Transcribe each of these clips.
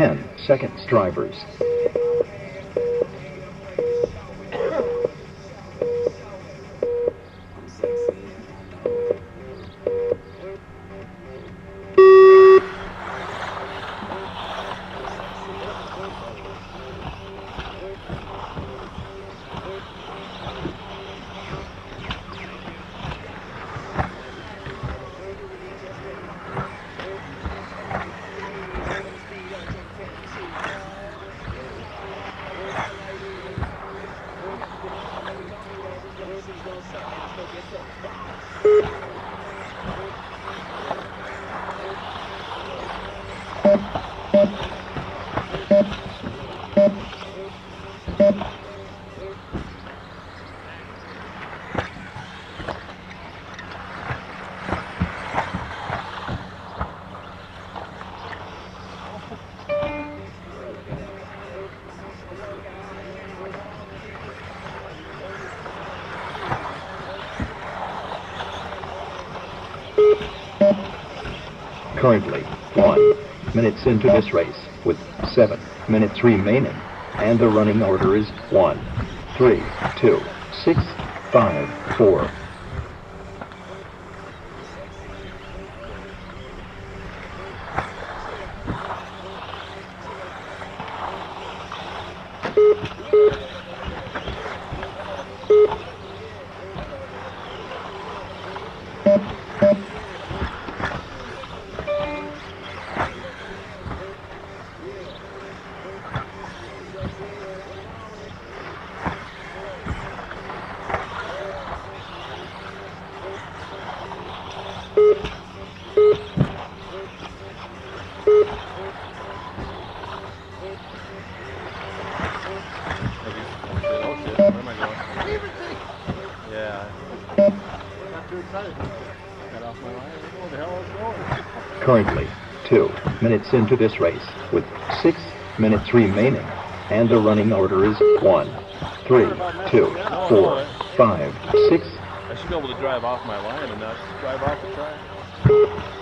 10 seconds drivers. Currently, one minutes into this race with seven minutes remaining, and the running order is one, three, two, six, five, four. Oh shit, where am I going? Yeah. Not too excited. Got off my line. Where the hell I was going? Currently, two minutes into this race with six minutes remaining, and the running order is one, three, two, four, five, six, I should be able to drive off my line and not drive off the track.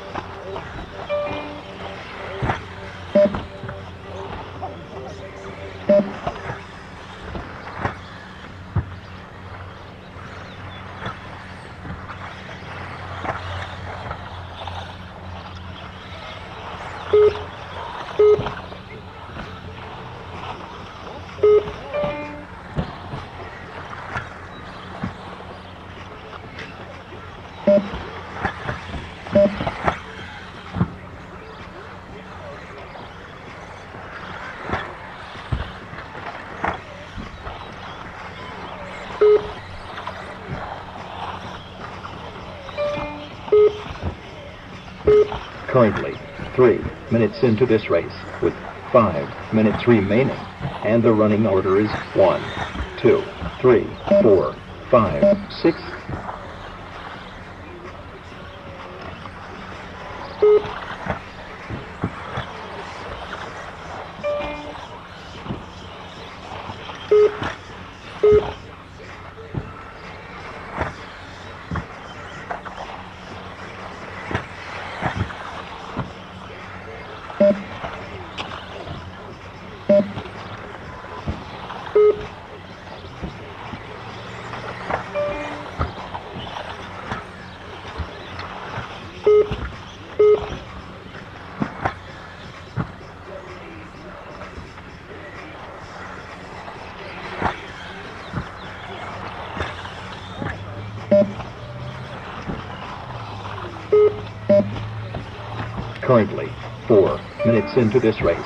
Currently, three minutes into this race with five minutes remaining, and the running order is one, two, three, four, five, six, Currently, four minutes into this race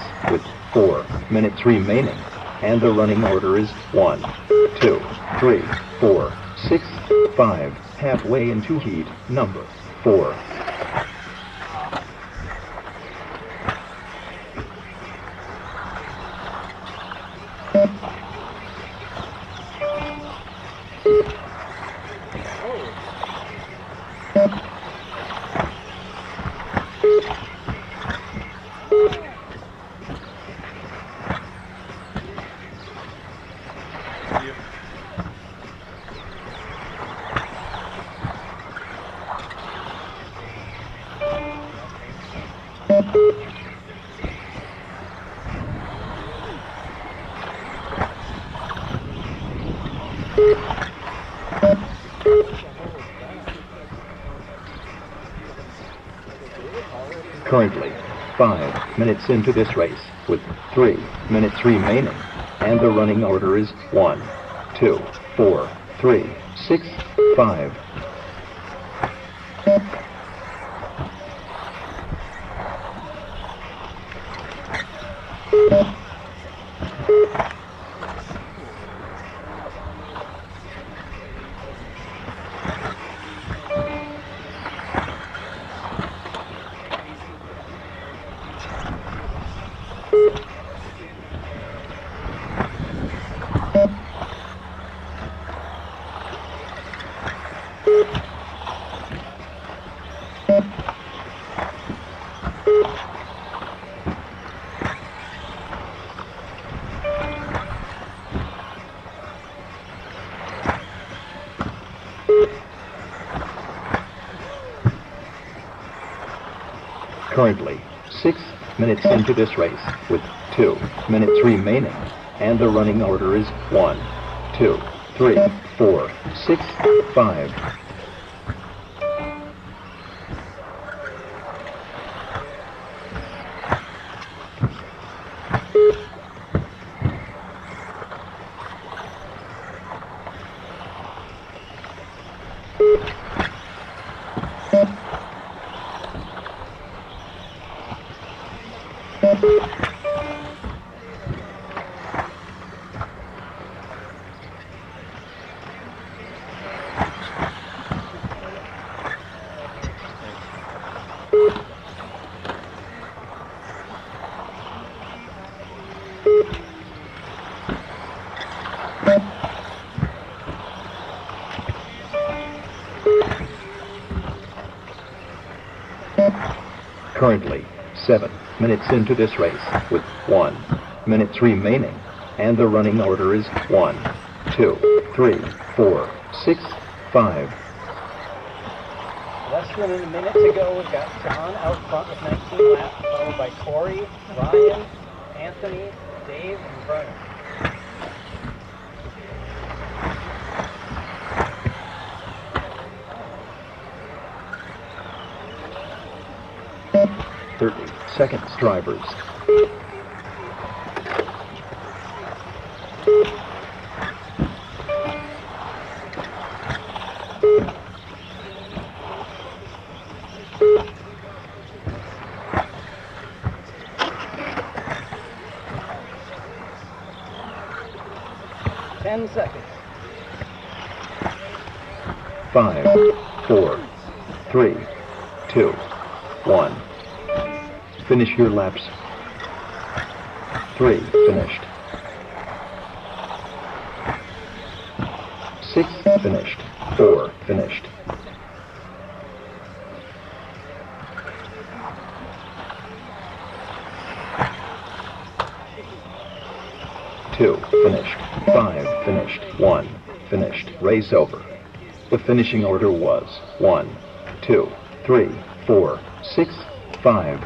four minutes remaining, and the running order is one, two, three, four, six, five. halfway into heat number 4. Currently, five minutes into this race, with three minutes remaining, and the running order is one, two, four, three, six, five. Currently, six minutes into this race with two minutes remaining, and the running order is one, two, three, four, six, five. Currently, seven minutes into this race with one minutes remaining, and the running order is one, two, three, four, six, five. Less than a minute to go, we've got John out front with 19 laps, followed by Cory, Ryon, Anthony, Dave, and Brian. 30 seconds, drivers. Ten seconds. Five, four, three, two, one. Finish your laps. Three, finished. Six, finished. Four, finished. Two, finished. Five, finished. One, finished. Race over. The finishing order was one, two, three, four, six, five,